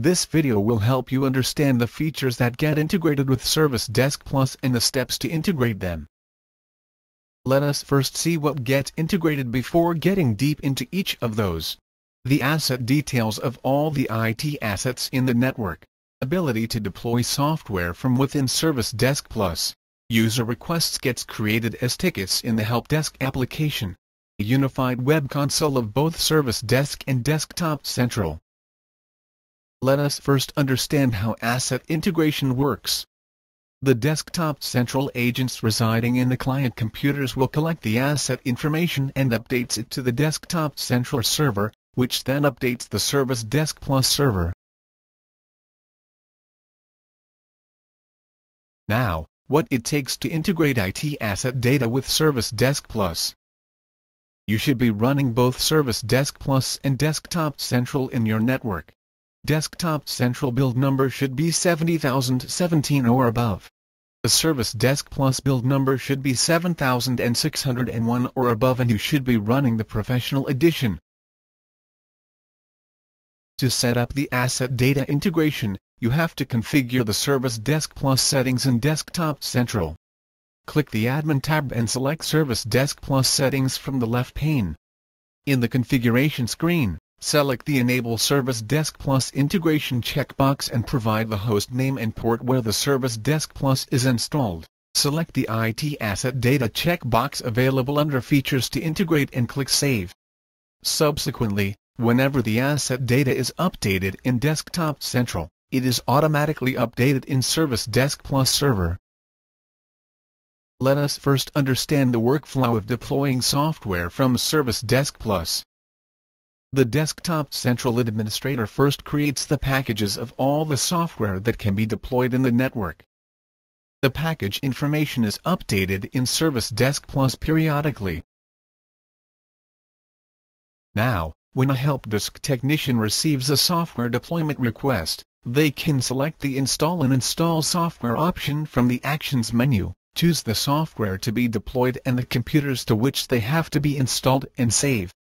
This video will help you understand the features that get integrated with Service Desk Plus and the steps to integrate them. Let us first see what gets integrated before getting deep into each of those. The asset details of all the IT assets in the network. Ability to deploy software from within Service Desk Plus. User requests gets created as tickets in the Help Desk application. A unified web console of both Service Desk and Desktop Central. Let us first understand how asset integration works. The Desktop Central agents residing in the client computers will collect the asset information and updates it to the Desktop Central server, which then updates the Service Desk Plus server. Now, what it takes to integrate IT asset data with Service Desk Plus. You should be running both Service Desk Plus and Desktop Central in your network. Desktop Central build number should be 70017 or above. The Service Desk Plus build number should be 7601 or above and you should be running the Professional Edition. To set up the Asset Data Integration, you have to configure the Service Desk Plus settings in Desktop Central. Click the Admin tab and select Service Desk Plus settings from the left pane. In the configuration screen, Select the Enable Service Desk Plus integration checkbox and provide the host name and port where the Service Desk Plus is installed. Select the IT Asset Data checkbox available under Features to integrate and click Save. Subsequently, whenever the asset data is updated in Desktop Central, it is automatically updated in Service Desk Plus server. Let us first understand the workflow of deploying software from Service Desk Plus. The Desktop Central Administrator first creates the packages of all the software that can be deployed in the network. The package information is updated in Service Desk Plus periodically. Now, when a help desk technician receives a software deployment request, they can select the Install and Install Software option from the Actions menu, choose the software to be deployed and the computers to which they have to be installed and save.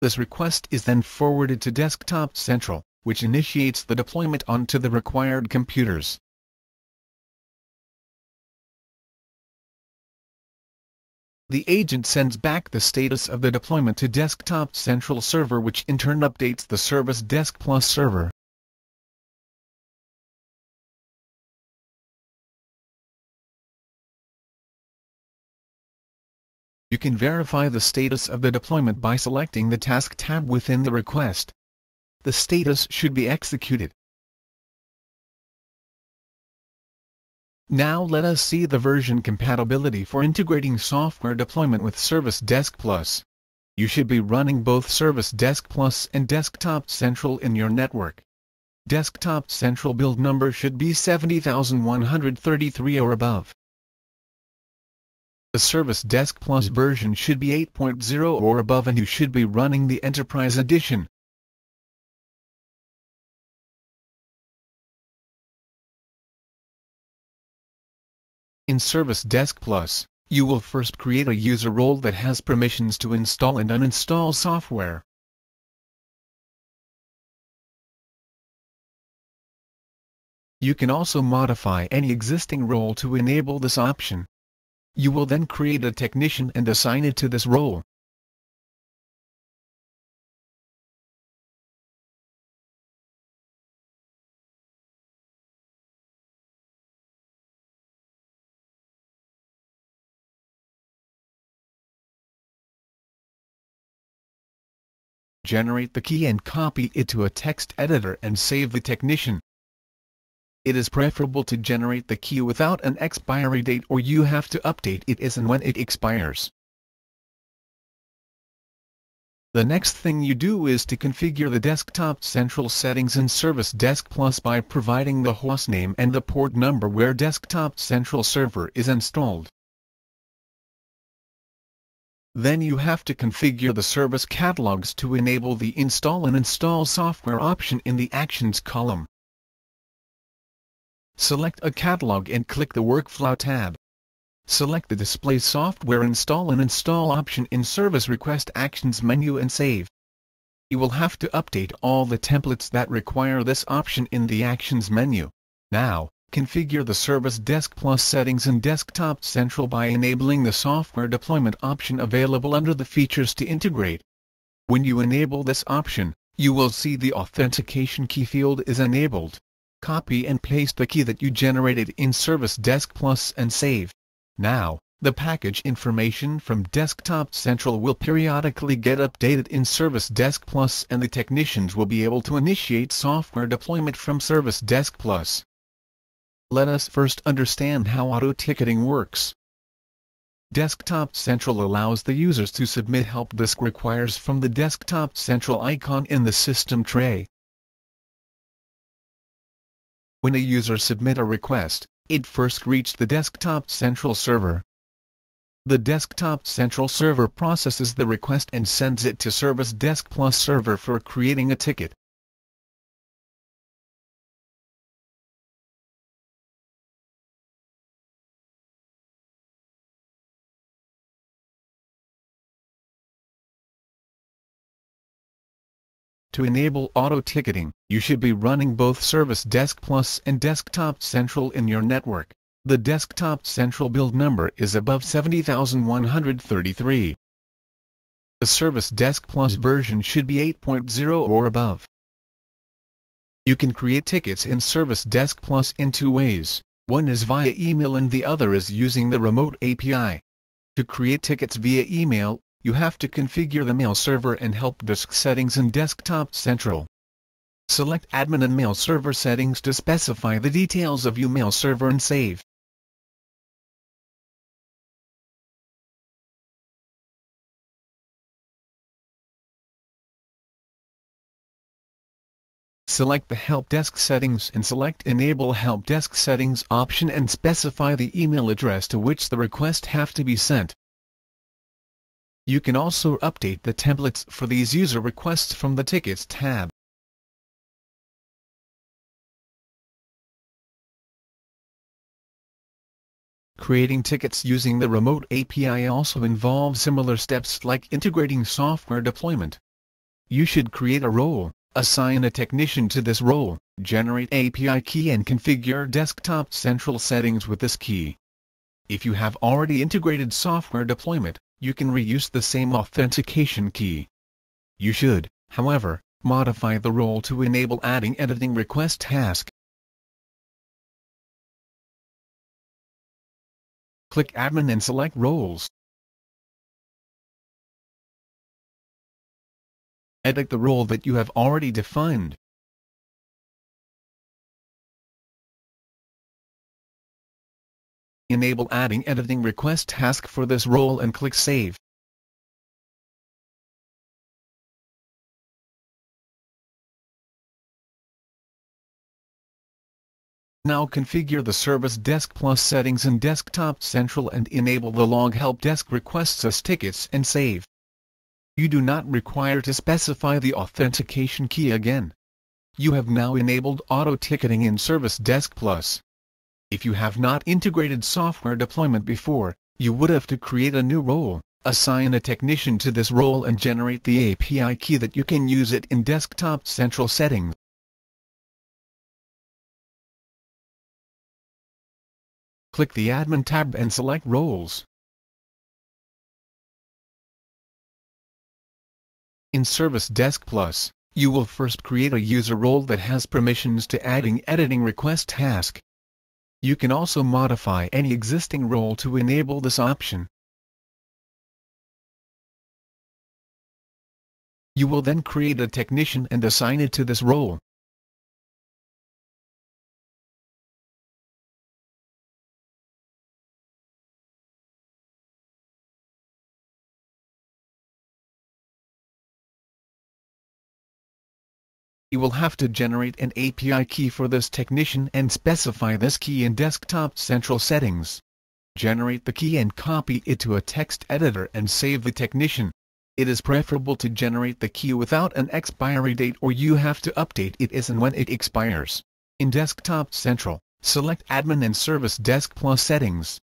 This request is then forwarded to Desktop Central, which initiates the deployment onto the required computers. The agent sends back the status of the deployment to Desktop Central server which in turn updates the Service Desk Plus server. You can verify the status of the deployment by selecting the Task tab within the request. The status should be executed. Now let us see the version compatibility for integrating software deployment with Service Desk Plus. You should be running both Service Desk Plus and Desktop Central in your network. Desktop Central build number should be 70133 or above. The Service Desk Plus version should be 8.0 or above and you should be running the Enterprise Edition. In Service Desk Plus, you will first create a user role that has permissions to install and uninstall software. You can also modify any existing role to enable this option. You will then create a technician and assign it to this role. Generate the key and copy it to a text editor and save the technician. It is preferable to generate the key without an expiry date or you have to update it as and when it expires. The next thing you do is to configure the desktop central settings in Service Desk Plus by providing the hostname and the port number where Desktop Central Server is installed. Then you have to configure the service catalogs to enable the Install and Install Software option in the Actions column. Select a catalog and click the Workflow tab. Select the Display Software Install and Install option in Service Request Actions menu and save. You will have to update all the templates that require this option in the Actions menu. Now, configure the Service Desk Plus settings in Desktop Central by enabling the software deployment option available under the Features to integrate. When you enable this option, you will see the authentication key field is enabled. Copy and paste the key that you generated in Service Desk Plus and save. Now, the package information from Desktop Central will periodically get updated in Service Desk Plus and the technicians will be able to initiate software deployment from Service Desk Plus. Let us first understand how auto-ticketing works. Desktop Central allows the users to submit help desk requires from the Desktop Central icon in the system tray. When a user submit a request, it first reached the Desktop Central server. The Desktop Central server processes the request and sends it to Service Desk Plus server for creating a ticket. To enable auto-ticketing, you should be running both Service Desk Plus and Desktop Central in your network. The Desktop Central build number is above 70133. The Service Desk Plus version should be 8.0 or above. You can create tickets in Service Desk Plus in two ways, one is via email and the other is using the remote API. To create tickets via email, you have to configure the mail server and help desk settings in Desktop Central. Select Admin and Mail Server settings to specify the details of your mail server and save. Select the Help Desk settings and select Enable Help Desk settings option and specify the email address to which the request have to be sent. You can also update the templates for these user requests from the Tickets tab. Creating tickets using the remote API also involves similar steps like integrating software deployment. You should create a role, assign a technician to this role, generate API key and configure desktop central settings with this key. If you have already integrated software deployment, you can reuse the same authentication key. You should, however, modify the role to enable adding editing request task. Click Admin and select Roles. Edit the role that you have already defined. Enable adding editing request task for this role and click Save. Now configure the Service Desk Plus settings in Desktop Central and enable the Log Help Desk requests as tickets and save. You do not require to specify the authentication key again. You have now enabled auto-ticketing in Service Desk Plus. If you have not integrated software deployment before, you would have to create a new role, assign a technician to this role and generate the API key that you can use it in Desktop Central settings. Click the Admin tab and select Roles. In Service Desk Plus, you will first create a user role that has permissions to adding editing request task. You can also modify any existing role to enable this option. You will then create a technician and assign it to this role. You will have to generate an API key for this technician and specify this key in Desktop Central settings. Generate the key and copy it to a text editor and save the technician. It is preferable to generate the key without an expiry date or you have to update it as and when it expires. In Desktop Central, select Admin and Service Desk Plus Settings.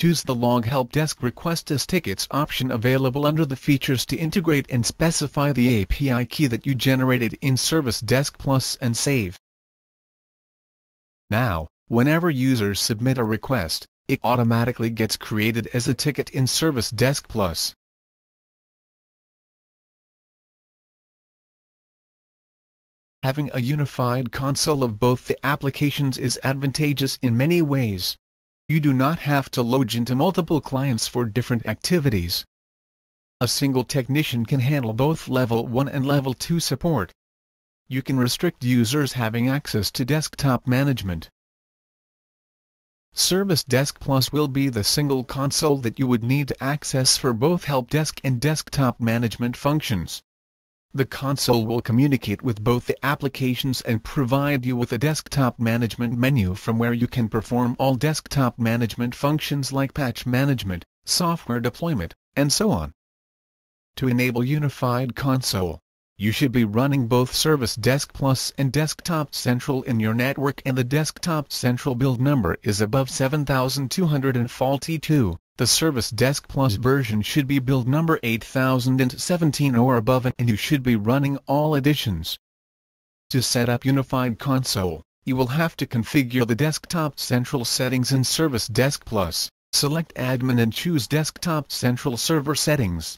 Choose the Log Help Desk Request as Tickets option available under the Features to integrate and specify the API key that you generated in Service Desk Plus and save. Now, whenever users submit a request, it automatically gets created as a ticket in Service Desk Plus. Having a unified console of both the applications is advantageous in many ways. You do not have to log into multiple clients for different activities. A single technician can handle both Level 1 and Level 2 support. You can restrict users having access to desktop management. Service Desk Plus will be the single console that you would need to access for both help desk and desktop management functions. The console will communicate with both the applications and provide you with a desktop management menu from where you can perform all desktop management functions like patch management, software deployment, and so on. To enable Unified Console, you should be running both Service Desk Plus and Desktop Central in your network and the Desktop Central build number is above 7242. The Service Desk Plus version should be build number 8017 or above and you should be running all editions. To set up Unified Console, you will have to configure the Desktop Central settings in Service Desk Plus, select Admin and choose Desktop Central Server Settings.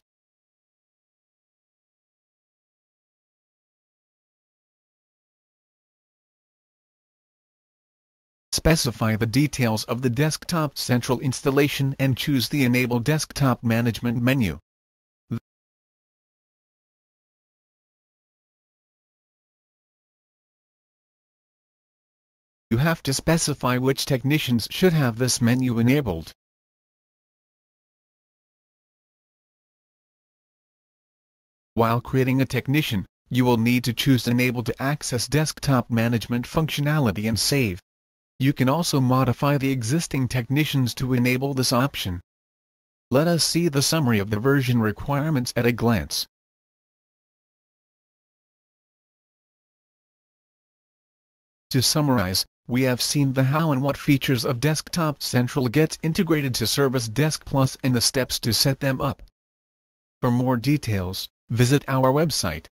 Specify the details of the Desktop Central installation and choose the Enable Desktop Management menu. You have to specify which technicians should have this menu enabled. While creating a technician, you will need to choose Enable to access desktop management functionality and save. You can also modify the existing technicians to enable this option. Let us see the summary of the version requirements at a glance. To summarize, we have seen the how and what features of Desktop Central gets integrated to Service Desk Plus and the steps to set them up. For more details, visit our website